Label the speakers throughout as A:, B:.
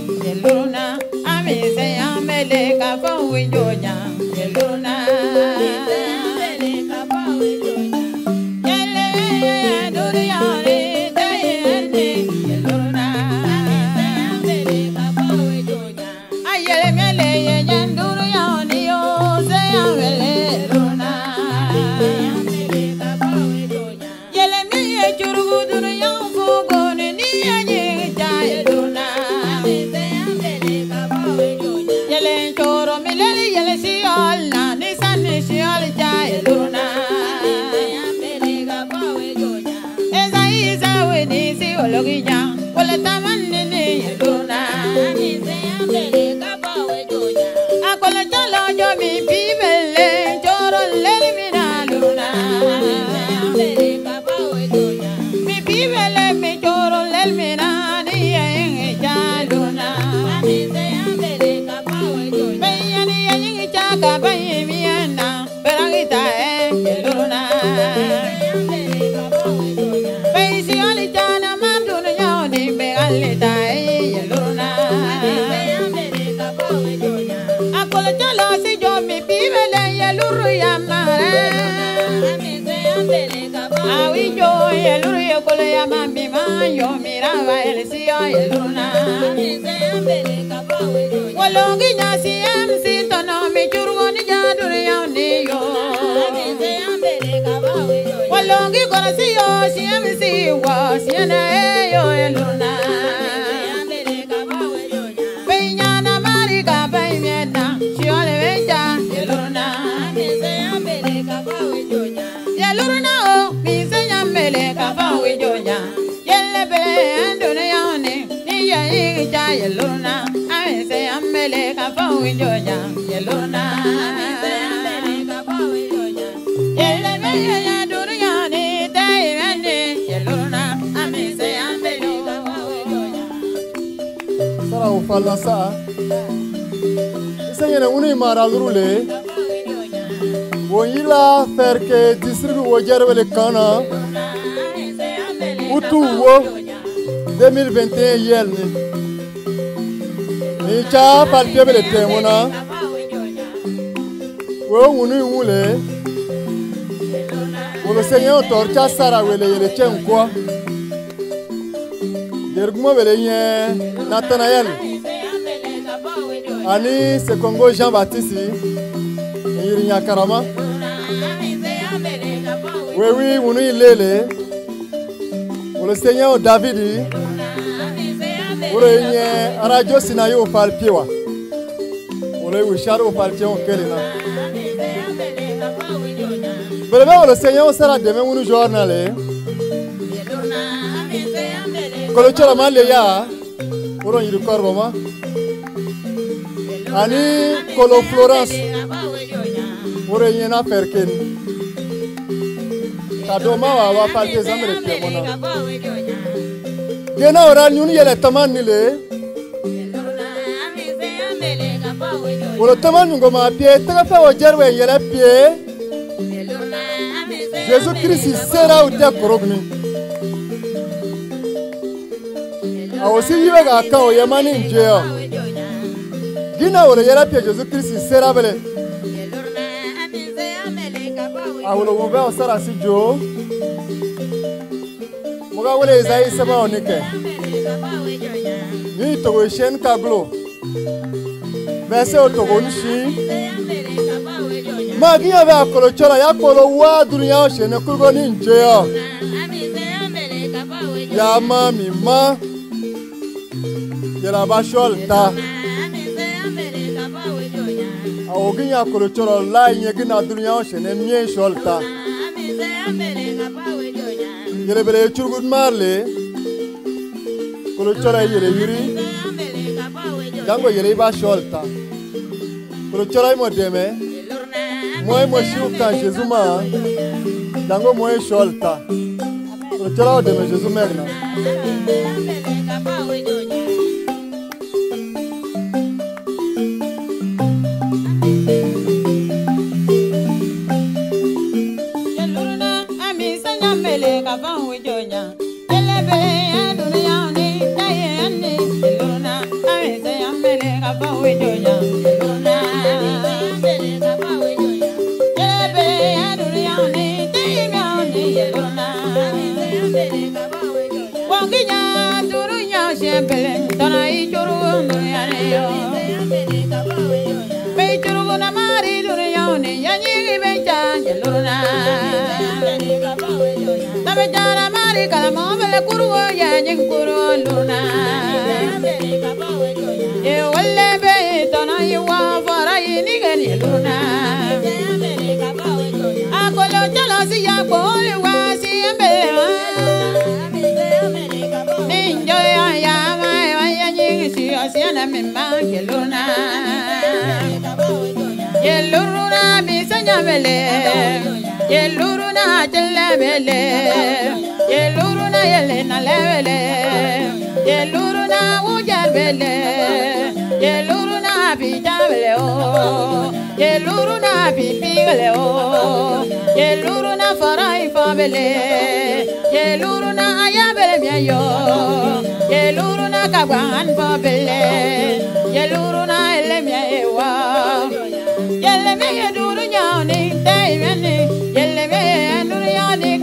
A: teyimya ni yeluna ami se ya mele ka fɔ winjo nya eza isa we ni si ologi nya wale taman ni ni yeluna ami se ya ma mi ma yɔ mira wa yelisi yɔ yeluna wolongi ɲasi yeluna. Ame seña mele kafa wijoya, yeluna. Yelle bele ya dunu yaone, dai mende, yeluna. Ame seña mele kafa wijoya.
B: sara o falla sa isengene uni mara lurule wo ferke district wajerwele kana utu wo 2021 yelni ichapalipie beleteng'una weong'unu ing'ule woloseng'e otor cha sara wele yele chenkwo yergumo wele nye natanael ani sekongo jean batisi eyiri nyakarama. Wewi ng'unu ilele. Woloseng'e o davidi urenye radio sinaye upalpiwa ule wishari na. onkelina belebe olo senye osara deme ŋunu journale kolocola ma leya uron yiri korboma ani kolo florence. Urenye na perken Kadoma wa palpie zamere piemona gena ora nyun yele taman ni le. Woro taman nyungo ma pie taga fe wo yele pie. Jesus christ sera u te korogni awo si yibe ka o yemani njeyo gina woro yɛrɛ pie jesu kristi sera bele. Awolo wo bɛ o sara si jo mo ka wele isayi sɛbɛn o ni kɛ ni togo siyɛn ka gulo bɛse o togo ni si ma giya bɛ a kolo cɔla ya kolo waa dunuya o siyɛn kurugo ya. Ma ma. Yɛlɛ ba sɔl ta. awo gi nya kolo coro la nye gi na dunya o shene mie sholta yele bele churgut marle. Kolo chora yele yiri jango yele ba sholta. Kolo chora mo deme. Moy mo shiu kan jesus ma. Jango moy sholta. Kolo chora o deme jesus megna
A: nyamele kava wijonya. Yelebele ya dunia ni taye ani. Yeluruna amisa nyamele kava wijonya. Yeluruna Yelebele ya dunia ni taye ani. Yeluruna Wanginya durunya shembele tana ichuru dunia ni yo. Beichuru na mari dunia ni yanyi becha. Yeluruna Tabe jara mari kala mobile kurwo ya nyin kurwo luna. Ye walle be tona yi wa fara yi ni ye luna. Akolo jalo si ya koli wa si embe. Ninjo ya ya ma ya nyin si ya si na mi ma ye luna. Ye luna jelle mele. Ye luna yele na levele. Ye luna ujar mele. Ye luna bi o. Ye luna bi pigale o. Ye luna farai famele. Ye luna ayabele miayo. Ye luna kagwan famele. Ye luna ele miaewa. Yelle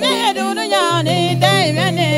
A: Yele do duru nyani dai mene yeluruna